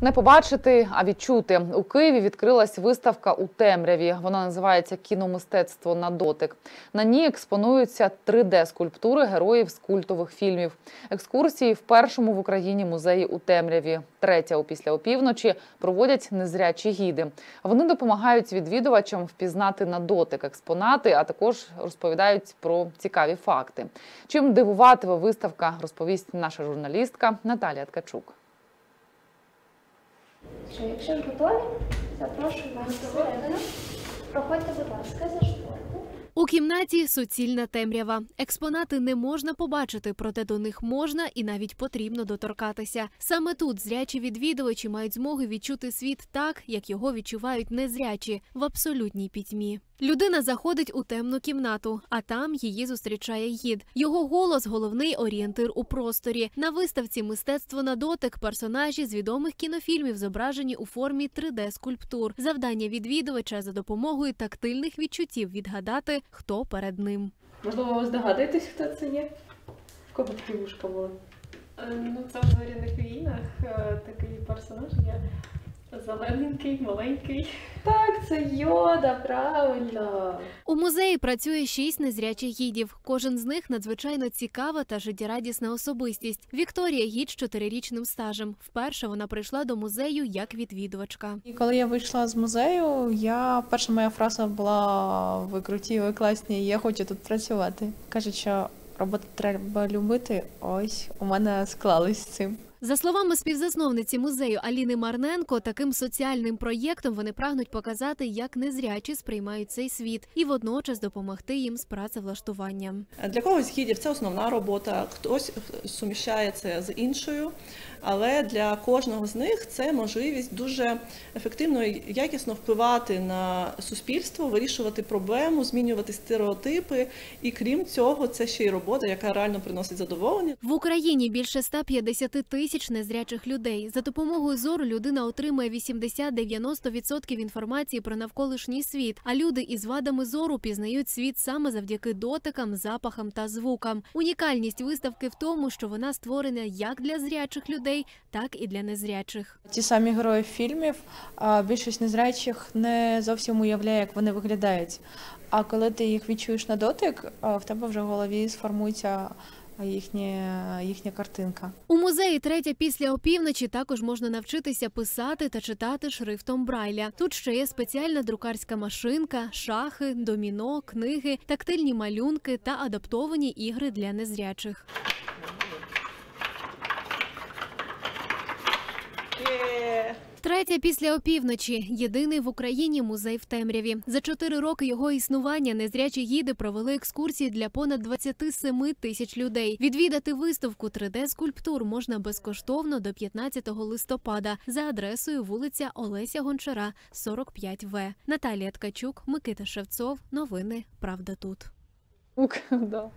Не побачити, а відчути. У Києві відкрилась виставка у темряві. Вона називається Кіномистецтво на дотик. На ній експонуються 3D-скульптури героїв з культових фільмів. Екскурсії в першому в Україні музеї у темряві. Третя опісля опівночі проводять незрячі гіди. Вони допомагають відвідувачам впізнати на дотик експонати, а також розповідають про цікаві факти. Чим дивуватиме виставка, розповість наша журналістка Наталія Ткачук. Що, якщо готові, запрошую вас всередину. Проходьте, будь ласка, за шторку. У кімнаті суцільна темрява. Експонати не можна побачити, проте до них можна і навіть потрібно доторкатися. Саме тут зрячі відвідувачі мають змоги відчути світ так, як його відчувають незрячі в абсолютній пітьмі. Людина заходить у темну кімнату, а там її зустрічає гід. Його голос головний орієнтир у просторі. На виставці мистецтво на дотик персонажі з відомих кінофільмів зображені у формі 3D-скульптур. Завдання відвідувача за допомогою тактильних відчуттів відгадати, хто перед ним. Можливо, ви здогадуєтесь, хто це є? В кого такі вушка були? Е, Ну, це в зоряних війнах е, такий персонаж є. Зелененький, маленький. Так, це йода, правильно. У музеї працює шість незрячих гідів. Кожен з них надзвичайно цікава та життєрадісна особистість. Вікторія гід з чотирирічним стажем. Вперше вона прийшла до музею як відвідувачка. І коли я вийшла з музею, я перша моя фраза була ви круті, ви класні, я хочу тут працювати. Кажуть, що роботу треба любити. Ось у мене склалось з цим. За словами співзасновниці музею Аліни Марненко, таким соціальним проєктом вони прагнуть показати, як незрячі сприймають цей світ, і водночас допомогти їм з працевлаштуванням. Для когось гідів це основна робота, хтось суміщає це з іншою, але для кожного з них це можливість дуже ефективно і якісно впливати на суспільство, вирішувати проблему, змінювати стереотипи. І крім цього, це ще й робота, яка реально приносить задоволення. В Україні більше 150 тисяч незрячих людей. За допомогою зору людина отримує 80-90% інформації про навколишній світ. А люди із вадами зору пізнають світ саме завдяки дотикам, запахам та звукам. Унікальність виставки в тому, що вона створена як для зрячих людей, так і для незрячих. Ті самі герої фільмів, а більшість незрячих не зовсім уявляє, як вони виглядають. А коли ти їх відчуєш на дотик, в тебе вже в голові сформується їхня, їхня картинка. У музеї третя після опівночі також можна навчитися писати та читати шрифтом Брайля. Тут ще є спеціальна друкарська машинка, шахи, доміно, книги, тактильні малюнки та адаптовані ігри для незрячих. Третя після опівночі єдиний в Україні музей в темряві. За чотири роки його існування незрячі гіди провели екскурсії для понад 27 тисяч людей. Відвідати виставку 3D-скульптур можна безкоштовно до 15 листопада за адресою вулиця Олеся Гончара, 45В. Наталія Ткачук, Микита Шевцов. Новини Правда тут. Да.